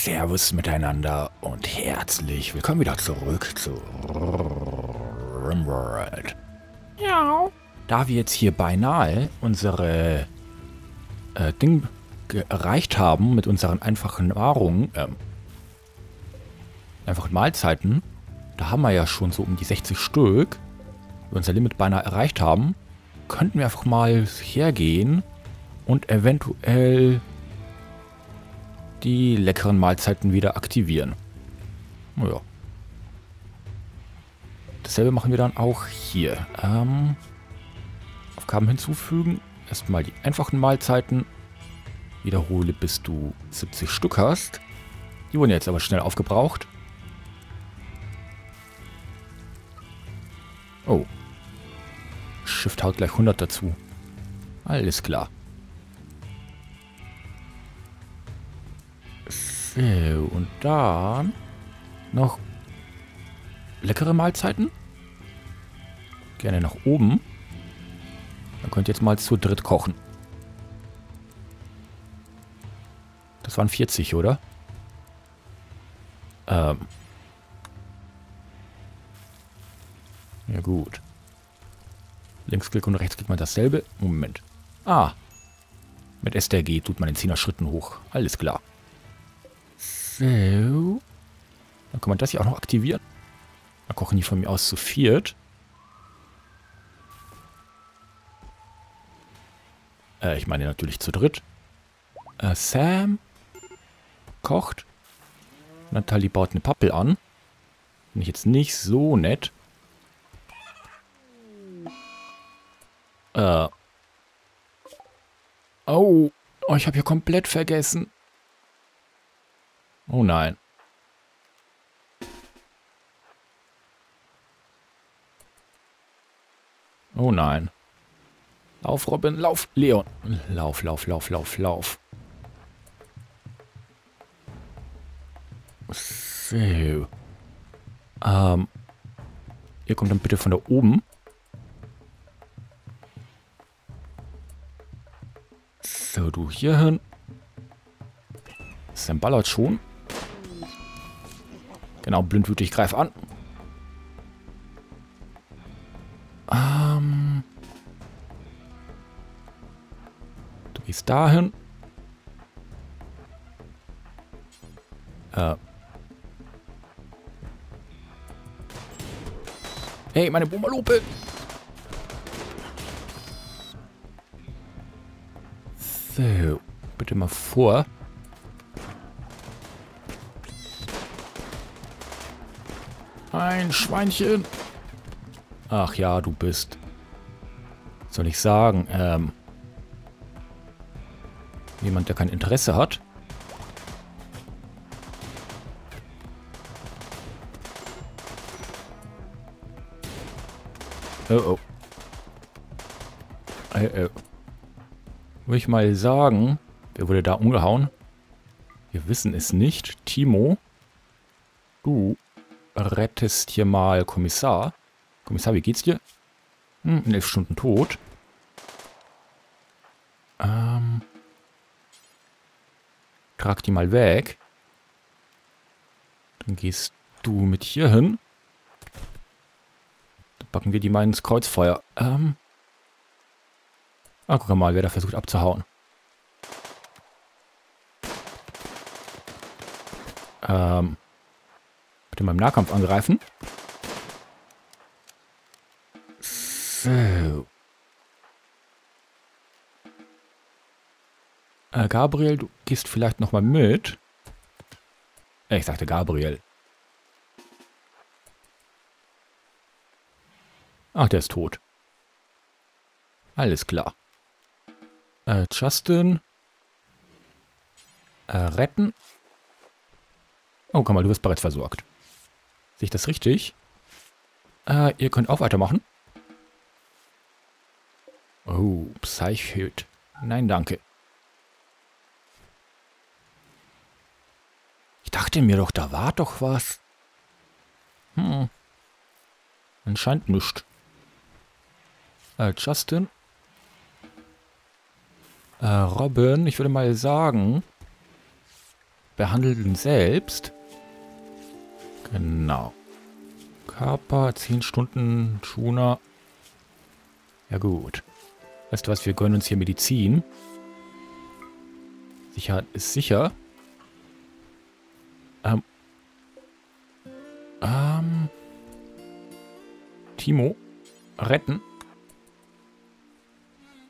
Servus miteinander und herzlich willkommen wieder zurück zu Rimworld. Ja. Da wir jetzt hier beinahe unsere äh, Ding erreicht haben mit unseren einfachen Nahrungen, ähm, einfachen Mahlzeiten, da haben wir ja schon so um die 60 Stück, wir unser Limit beinahe erreicht haben, könnten wir einfach mal hergehen und eventuell die leckeren Mahlzeiten wieder aktivieren. Naja. Dasselbe machen wir dann auch hier. Ähm, Aufgaben hinzufügen. Erstmal die einfachen Mahlzeiten. Wiederhole, bis du 70 Stück hast. Die wurden jetzt aber schnell aufgebraucht. Oh. Shift haut gleich 100 dazu. Alles klar. So, und dann noch leckere Mahlzeiten. Gerne nach oben. Dann könnt ihr jetzt mal zu dritt kochen. Das waren 40, oder? Ähm. Ja gut. Linksklick und Rechtsklick mal dasselbe. Moment. Ah. Mit STRG tut man in 10er Schritten hoch. Alles klar. So. Dann kann man das hier auch noch aktivieren. Dann kochen die von mir aus zu viert. Äh, ich meine natürlich zu dritt. Äh, Sam kocht. Natalie baut eine Pappel an. Finde ich jetzt nicht so nett. Äh. Oh. Oh, ich habe hier komplett vergessen. Oh nein. Oh nein. Lauf, Robin, lauf, Leon. Lauf, lauf, lauf, lauf, lauf. So. Ähm. Ihr kommt dann bitte von da oben. So, du hier hin. Sam ballert schon. Genau, blindwütig, greif an. Ähm. Du gehst dahin. Äh. Hey, meine Bummerlupe! So, bitte mal vor. Ein Schweinchen. Ach ja, du bist. Was soll ich sagen? Ähm. Jemand, der kein Interesse hat. Oh oh. Oh oh. Würde ich mal sagen, wer wurde da umgehauen? Wir wissen es nicht. Timo, du rettest hier mal Kommissar. Kommissar, wie geht's dir? Hm, in elf Stunden tot. Ähm. Trag die mal weg. Dann gehst du mit hier hin. Dann packen wir die mal ins Kreuzfeuer. Ähm. Ah, guck mal, wer da versucht abzuhauen. Ähm. Bitte mal im Nahkampf angreifen. So. Äh, Gabriel, du gehst vielleicht nochmal mit. Äh, ich sagte Gabriel. Ach, der ist tot. Alles klar. Äh, Justin. Äh, retten. Oh, komm mal, du wirst bereits versorgt. Sehe ich das richtig? Äh, ihr könnt auch weitermachen. Oh, Psychhüt. Nein, danke. Ich dachte mir doch, da war doch was. Hm. Anscheinend nicht. Äh, Justin. Äh, Robin, ich würde mal sagen, behandelt ihn selbst. Genau. Kappa, 10 Stunden, Schuna. Ja gut. Weißt du was, wir gönnen uns hier Medizin. Sicherheit ist sicher. Ähm. Ähm. Timo. Retten.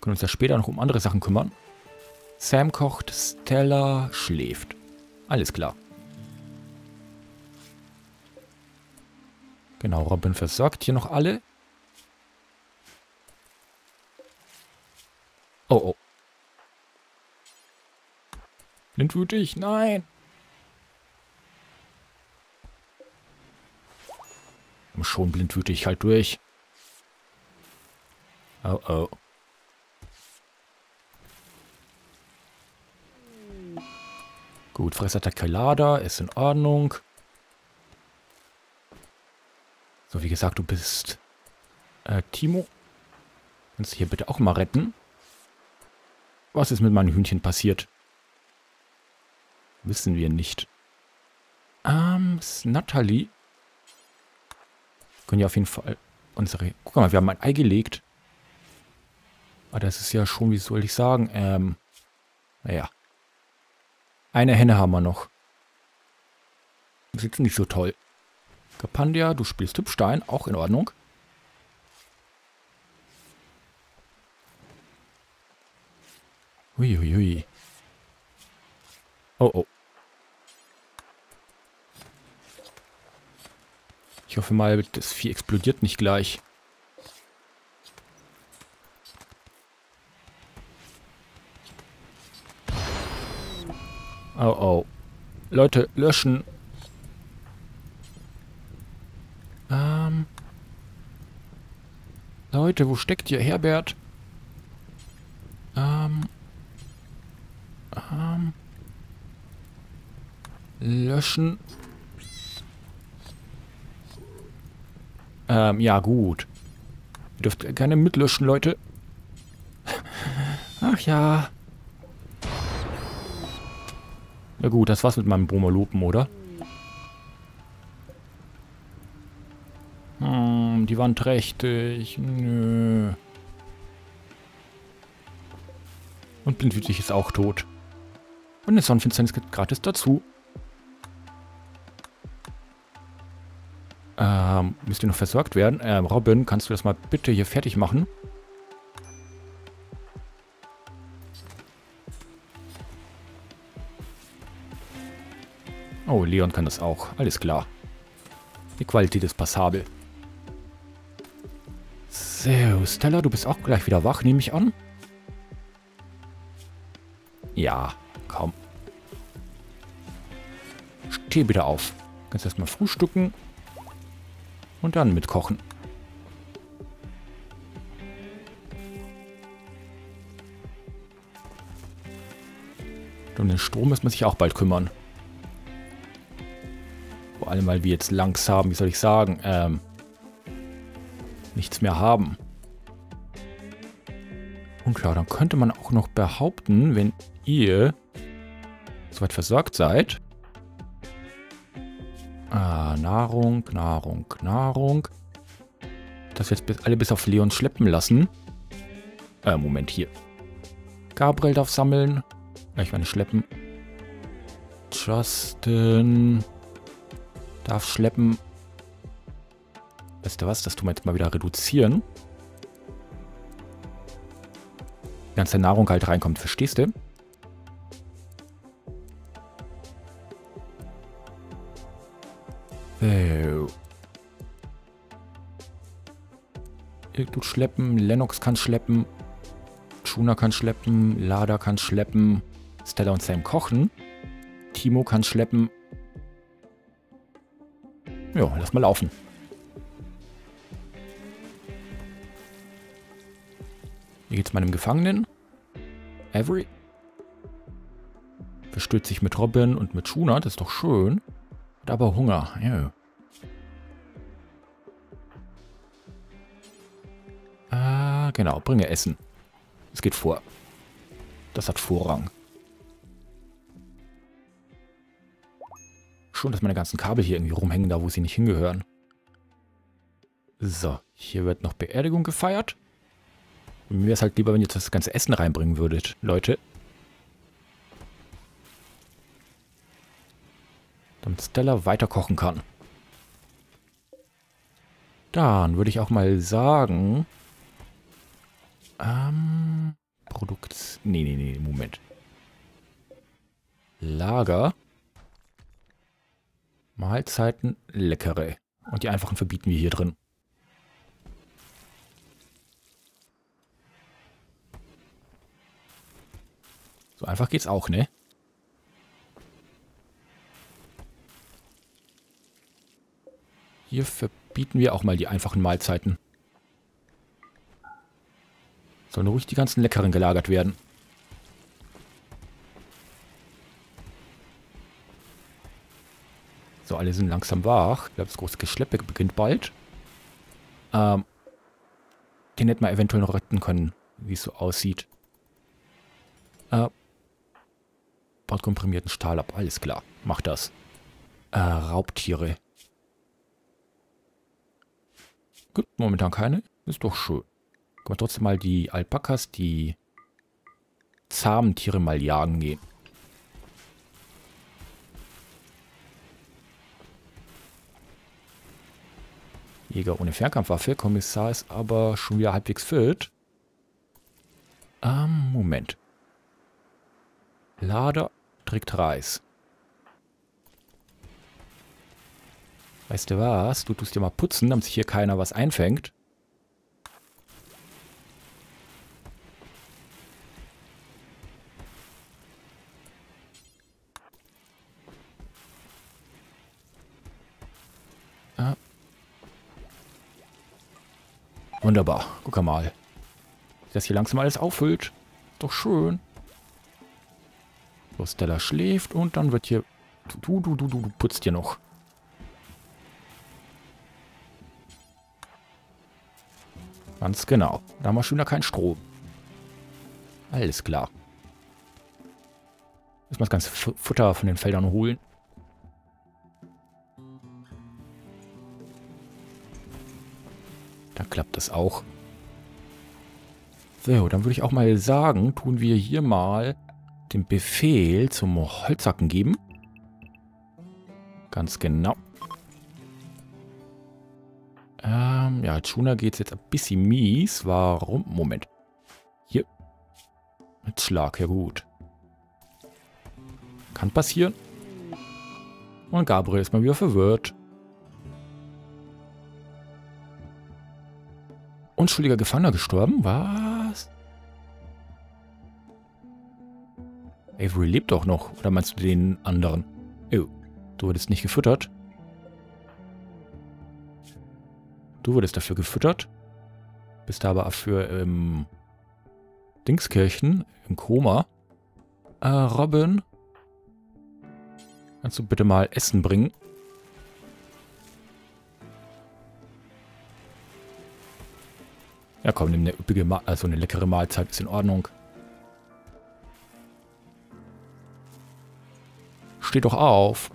Können uns ja später noch um andere Sachen kümmern. Sam kocht, Stella schläft. Alles klar. Genau, Robin versorgt hier noch alle. Oh, oh. Blindwütig, nein. Schon blindwütig, halt durch. Oh, oh. Gut, Fressattacke Lada ist in Ordnung. So, wie gesagt, du bist äh, Timo. Kannst du hier bitte auch mal retten? Was ist mit meinen Hühnchen passiert? Wissen wir nicht. Ähm, Natalie. Können ja auf jeden Fall unsere... Guck mal, wir haben ein Ei gelegt. Aber ah, das ist ja schon, wie soll ich sagen, ähm... Naja. Eine Henne haben wir noch. Das ist jetzt nicht so toll. Kapandia, du spielst Hübstein, auch in Ordnung. Huiuiui. Hui. Oh, oh. Ich hoffe mal, das Vieh explodiert nicht gleich. Oh, oh. Leute, löschen. Leute, wo steckt ihr? Herbert? Ähm. Ähm. Löschen. Ähm, ja, gut. Ihr dürft gerne mitlöschen, Leute. Ach ja. Ja gut, das war's mit meinem Bromolopen, oder? Die waren trächtig. Nö. Und Blindwütig ist auch tot. Und eine Sonnenfinsternis gibt gratis dazu. Ähm, müsst ihr noch versorgt werden. Ähm, Robin, kannst du das mal bitte hier fertig machen? Oh, Leon kann das auch. Alles klar. Die Qualität ist passabel. So, Stella, du bist auch gleich wieder wach, nehme ich an. Ja, komm. Steh bitte auf. Kannst erstmal frühstücken. Und dann mitkochen. Um den Strom muss man sich auch bald kümmern. Vor allem, weil wir jetzt langsam, wie soll ich sagen, ähm, nichts mehr haben. Und ja, dann könnte man auch noch behaupten, wenn ihr soweit versorgt seid. Ah, Nahrung, Nahrung, Nahrung. Dass wir jetzt alle bis auf Leon schleppen lassen. Äh, Moment, hier. Gabriel darf sammeln. Ich meine schleppen. Justin darf schleppen. Weißt du was? Das tun wir jetzt mal wieder reduzieren. Die ganze Nahrung halt reinkommt, verstehst du? So. Du schleppen, Lennox kann schleppen, Tuna kann schleppen, Lada kann schleppen, Stella und Sam kochen, Timo kann schleppen, ja, lass mal laufen. Geht's meinem Gefangenen? Avery? Verstört sich mit Robin und mit Shuna, das ist doch schön. Hat aber Hunger, ja. Ah, genau, bringe Essen. Es geht vor. Das hat Vorrang. schon, dass meine ganzen Kabel hier irgendwie rumhängen, da wo sie nicht hingehören. So, hier wird noch Beerdigung gefeiert. Mir wäre es halt lieber, wenn ihr das ganze Essen reinbringen würdet, Leute. Damit Stella weiter kochen kann. Dann würde ich auch mal sagen... Ähm... Produkt... Nee, nee, nee, Moment. Lager. Mahlzeiten, leckere. Und die einfachen verbieten wir hier drin. So einfach geht's auch, ne? Hier verbieten wir auch mal die einfachen Mahlzeiten. Sollen ruhig die ganzen Leckeren gelagert werden. So, alle sind langsam wach. Ich glaube, das große Geschleppe beginnt bald. Ähm, den hätten wir eventuell noch retten können, wie es so aussieht. Äh, baut komprimierten Stahl ab. Alles klar. Macht das. Äh, Raubtiere. Gut, momentan keine. Ist doch schön. Können wir trotzdem mal die Alpakas, die zahmen Tiere mal jagen gehen. Jäger ohne Fernkampfwaffe. Kommissar ist aber schon wieder halbwegs fit. Ähm, Moment. Lader trägt Reis. Weißt du was? Du tust dir mal putzen, damit sich hier keiner was einfängt. Wunderbar. Guck mal. Das hier langsam alles auffüllt. Doch schön. So, Stella schläft und dann wird hier... Du, du, du, du, du putzt hier noch. Ganz genau. Da haben wir schon wieder keinen Strom. Alles klar. Müssen wir das ganze Futter von den Feldern holen. Dann klappt das auch. So, dann würde ich auch mal sagen, tun wir hier mal den Befehl zum Holzhacken geben. Ganz genau. Ähm, ja, Chuna geht es jetzt ein bisschen mies. Warum? Moment. Hier. Mit Schlag, ja gut. Kann passieren. Und Gabriel ist mal wieder verwirrt. Unschuldiger Gefangener gestorben? Was? Avery lebt doch noch. Oder meinst du den anderen? Oh, du wurdest nicht gefüttert. Du wurdest dafür gefüttert. Bist aber dafür im Dingskirchen, im Koma. Äh, Robin. Kannst du bitte mal Essen bringen? Ja komm, nimm eine üppige, Ma also eine leckere Mahlzeit, ist in Ordnung. Steht doch auf.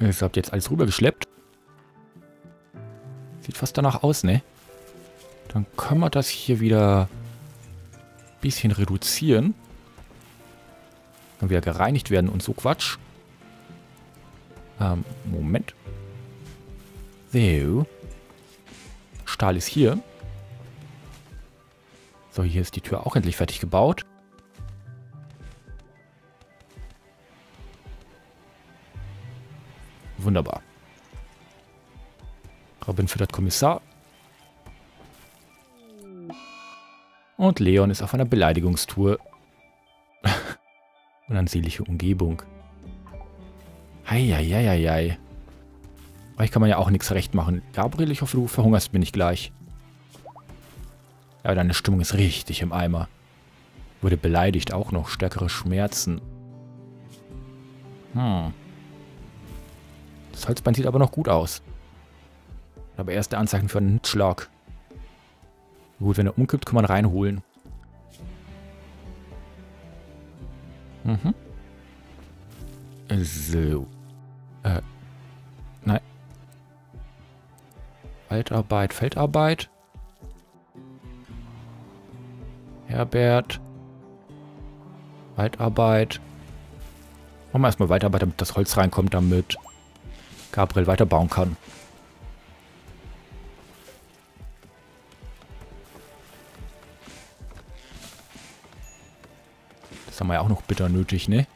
Ihr habt jetzt alles rübergeschleppt. Sieht fast danach aus, ne? Dann können wir das hier wieder ein bisschen reduzieren. Dann wieder gereinigt werden und so Quatsch. Ähm, Moment. So. Stahl ist hier. So, hier ist die Tür auch endlich fertig gebaut. Wunderbar. Robin füttert Kommissar. Und Leon ist auf einer Beleidigungstour. Unansehnliche Umgebung. Heieieiei. Euch kann man ja auch nichts recht machen. Gabriel, ich hoffe, du verhungerst mir nicht gleich. Ja, deine Stimmung ist richtig im Eimer. Wurde beleidigt, auch noch. Stärkere Schmerzen. Hm. Das Holzbein sieht aber noch gut aus. Aber erste Anzeichen für einen Hitzschlag. Gut, wenn er umkippt, kann man reinholen. Mhm. So. Äh. Nein. Waldarbeit, Feldarbeit. Herbert. Waldarbeit. Machen wir erstmal Waldarbeit, damit das Holz reinkommt, damit Gabriel weiterbauen kann. Das haben wir ja auch noch bitter nötig, ne?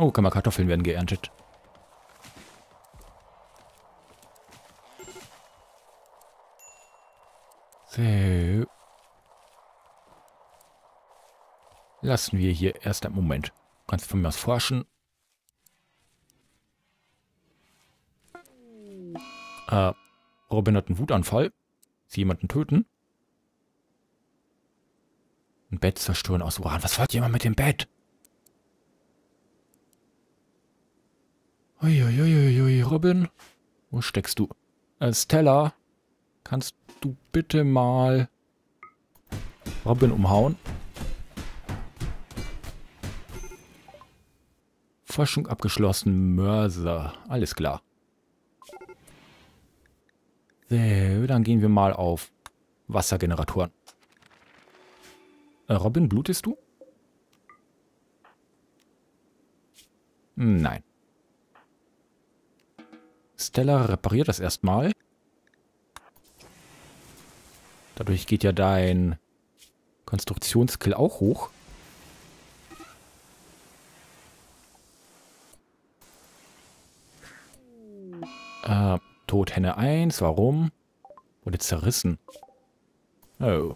Oh, kann man Kartoffeln werden geerntet. So. Lassen wir hier erst einen Moment. Kannst du von mir aus forschen. Äh, Robin hat einen Wutanfall. Sie jemanden töten. Ein Bett zerstören aus Uran. Was wollt ihr immer mit dem Bett? Uiuiuiui, Robin. Wo steckst du? Äh, Stella, kannst du bitte mal Robin umhauen? Forschung abgeschlossen, Mörser. Alles klar. So, dann gehen wir mal auf Wassergeneratoren. Äh, Robin, blutest du? Nein. Stella repariert das erstmal. Dadurch geht ja dein Konstruktionskill auch hoch. Äh, Tothenne 1, warum? Wurde zerrissen. Oh.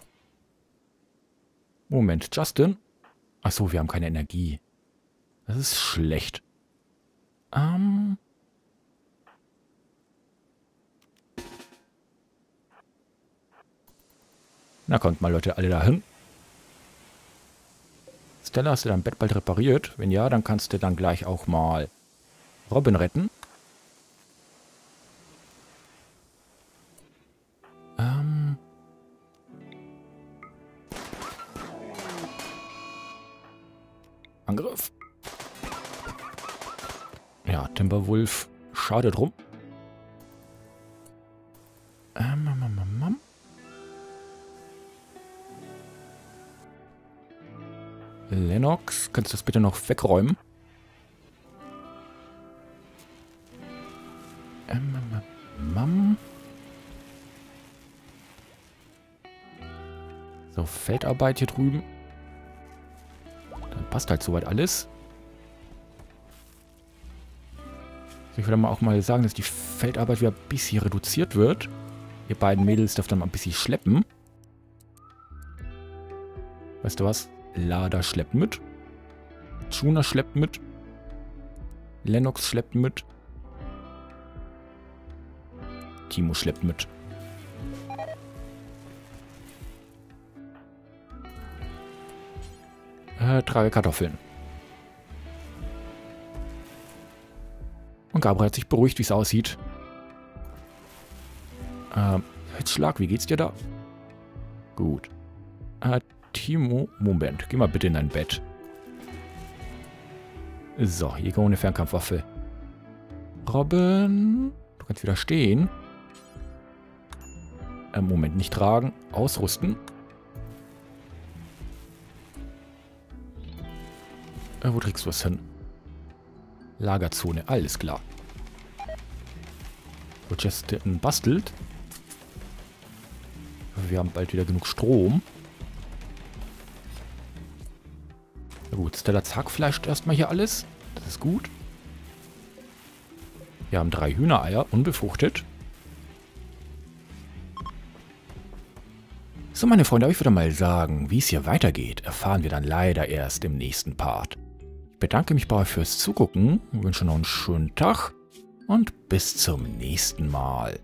Moment, Justin? Achso, wir haben keine Energie. Das ist schlecht. Ähm... Na kommt mal Leute, alle dahin. Stella, hast du dein Bett bald repariert? Wenn ja, dann kannst du dann gleich auch mal Robin retten. Timberwolf schade drum. Ähm, ähm, ähm, ähm. Lennox, kannst du das bitte noch wegräumen? Ähm, ähm, ähm. So, Feldarbeit hier drüben. Passt halt soweit alles. Ich würde mal auch mal sagen, dass die Feldarbeit wieder ein bisschen reduziert wird. Ihr beiden Mädels dürft dann mal ein bisschen schleppen. Weißt du was? Lada schleppt mit. Chuna schleppt mit. Lennox schleppt mit. Timo schleppt mit. Äh, trage Kartoffeln. Gabriel hat sich beruhigt, wie es aussieht. Äh, Herzschlag, wie geht's dir da? Gut. Äh, Timo, Moment, geh mal bitte in dein Bett. So, Jäger ohne Fernkampfwaffe. Robin, du kannst wieder stehen. Äh, Moment, nicht tragen, ausrüsten. Äh, wo trägst du was hin? Lagerzone, alles klar. Rochester bastelt. Wir haben bald wieder genug Strom. Na gut, Stella zackfleischt erstmal hier alles. Das ist gut. Wir haben drei Hühnereier, unbefruchtet. So, meine Freunde, ich würde mal sagen, wie es hier weitergeht, erfahren wir dann leider erst im nächsten Part bedanke mich bei euch fürs Zugucken, wünsche noch einen schönen Tag und bis zum nächsten Mal.